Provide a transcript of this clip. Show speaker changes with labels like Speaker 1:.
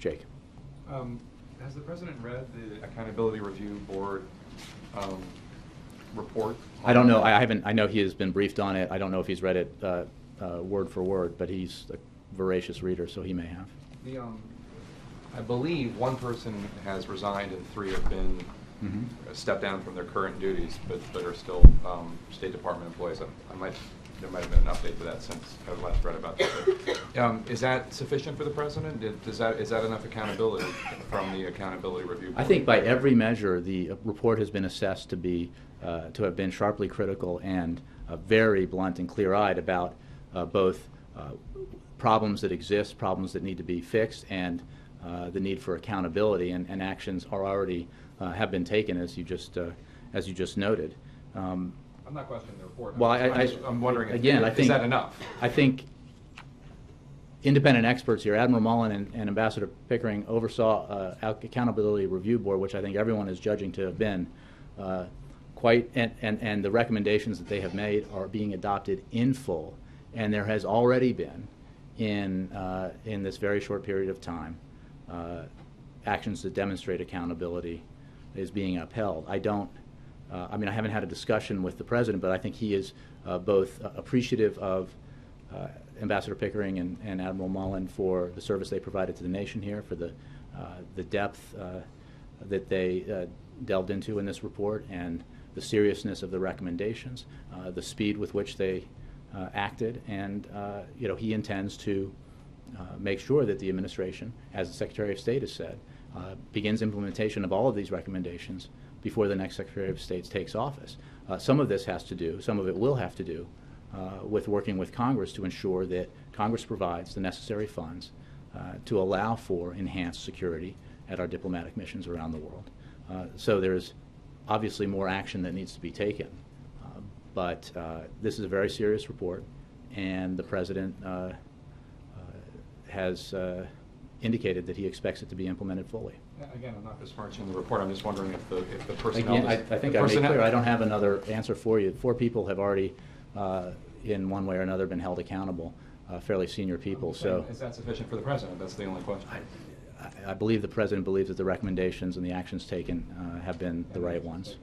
Speaker 1: Jake.
Speaker 2: Um, Has the president read the Accountability Review Board um, report?
Speaker 1: I don't know, I haven't, I know he has been briefed on it. I don't know if he's read it uh, uh, word for word, but he's a voracious reader, so he may have.
Speaker 2: The, um, I believe one person has resigned and three have been,
Speaker 1: Mhm.
Speaker 2: stepped down from their current duties, but, but are still um, State Department employees. I- I might, there might have been an update to that since I last read about that. Um, Is that sufficient for the president? Did- Does that, is that enough accountability from the Accountability Review Board?
Speaker 1: I think by every measure, the uh, report has been assessed to be, uh, to have been sharply critical and uh, very blunt and clear-eyed about uh, both uh, problems that exist, problems that need to be fixed, and uh, the need for accountability, and and actions are already, uh, have been taken, as you just, uh, as you just noted. Um,
Speaker 2: I'm not questioning the report.
Speaker 1: Well, I,
Speaker 2: I'm
Speaker 1: I,
Speaker 2: just- I'm wondering, if-
Speaker 1: again, I
Speaker 2: is
Speaker 1: think
Speaker 2: that enough?
Speaker 1: I think independent experts here, Admiral Mullen and, and Ambassador Pickering, oversaw uh, Accountability Review Board, which I think everyone is judging to have been uh, quite, and, and, and the recommendations that they have made are being adopted in full. And there has already been, in uh, in this very short period of time, uh, actions that demonstrate accountability is being upheld. I don't. Uh, I mean, I haven't had a discussion with the president, but I think he is uh, both uh, appreciative of uh, Ambassador Pickering and, and Admiral Mullen for the service they provided to the nation here, for the, uh, the depth that they delved into in this report, and the seriousness of the recommendations, the speed with which they acted, and you know he intends to make sure that the administration, as the Secretary of State has said, uh, begins implementation of all of these recommendations before the next Secretary of State takes office. Uh, some of this has to do, some of it will have to do, uh, with working with Congress to ensure that Congress provides the necessary funds uh, to allow for enhanced security at our diplomatic missions around the world. Uh, so there's obviously more action that needs to be taken. Uh, but this is a very serious report, and the President has indicated that he expects it to be implemented fully.
Speaker 2: Again, I'm not besmirching the report, I'm just wondering if the, if the personnel.
Speaker 1: Again, I,
Speaker 2: is-
Speaker 1: I think I made clear, I don't have another answer for you. Four people have already, uh, in one way or another, been held accountable, uh, fairly senior people, so.
Speaker 2: Is that sufficient for the president? That's the only question.
Speaker 1: I- I- I believe the President believes that the recommendations and the actions taken uh, have been the right ones.